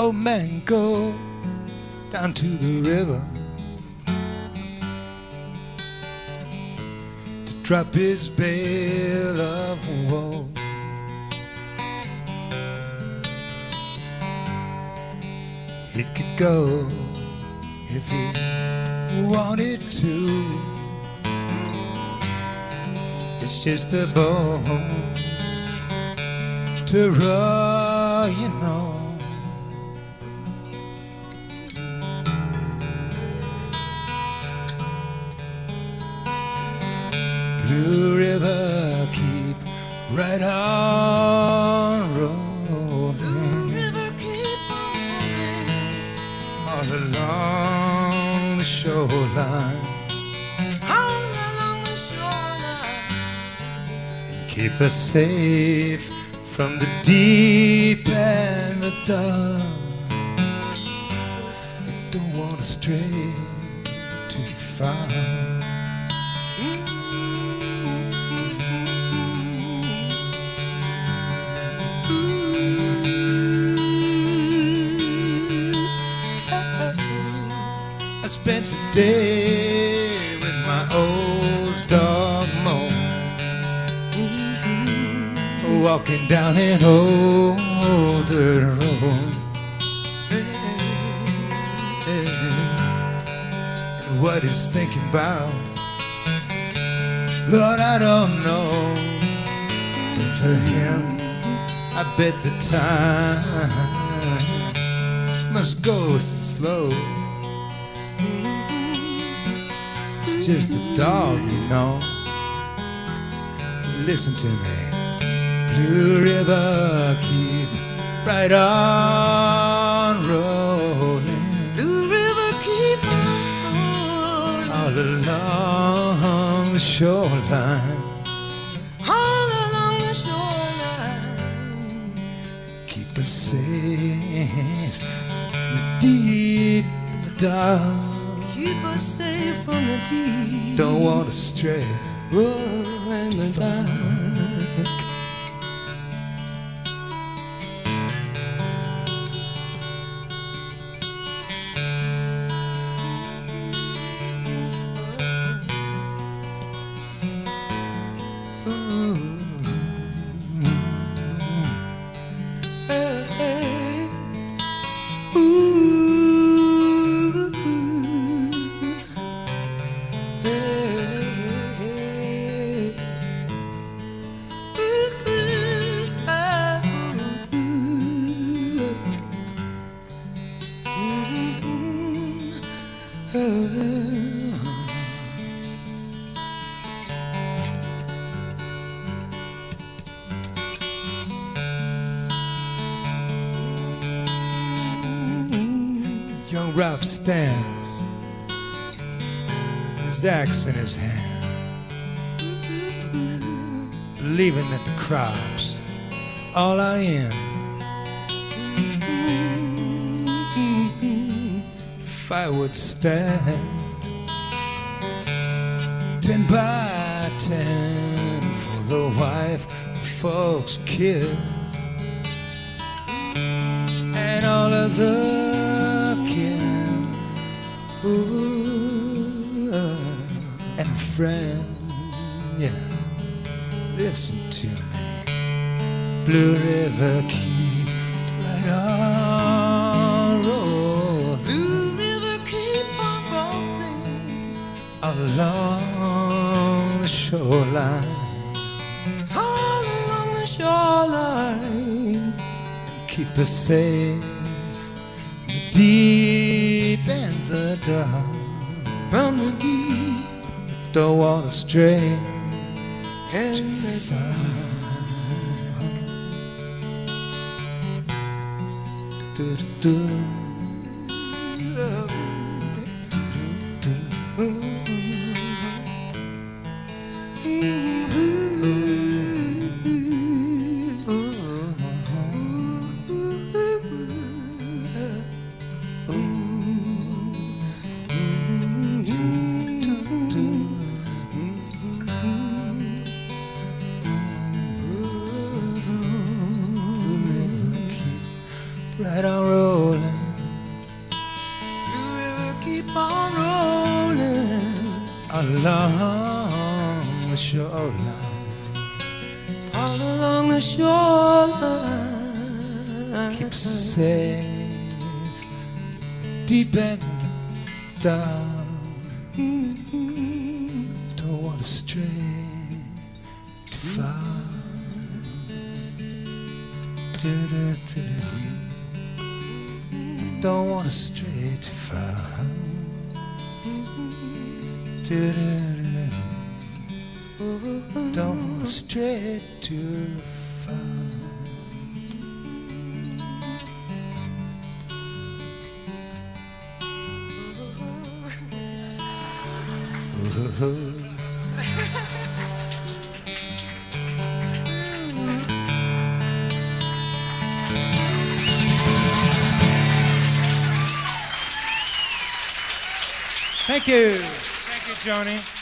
old man go down to the river to drop his bale of woe. He could go if he wanted to. It's just a bone to row, you know. Blue River, keep right on rolling Blue River keep on all along the shoreline. all along the shoreline. Keep us safe from the deep and the dark. Don't want to stray too far. Spent the day with my old dog Mo. Mm-hmm. Walking down an old dirt road. And what he's thinking about, Lord, I don't know. But for him, I bet the time must go so slow. It's just a dog, you know. Listen to me. Blue River, keep right on rolling Blue River keep on rolling, all along the shoreline. all along the shoreline. Keep us safe in the deep, in the dark. Keep us safe from the deep. Don't want to stray. in the dark. Young Rob stands, his axe in his hand, believing that the crops all are in. I would stand ten by ten for the wife, the folks, kids and all of the kin and a friend. Yeah, listen to me. Blue River, keep along the shoreline. all along the shoreline. Keep us safe, the deep and the dark. From the deep Don't want to stray and too the far. Do, do, along the shoreline. all along the shoreline. Keep safe deep the dark. Don't want to stray too far. Do-do-do-do. Don't want to stray too far. Don't stray too far. Thank you, Joni.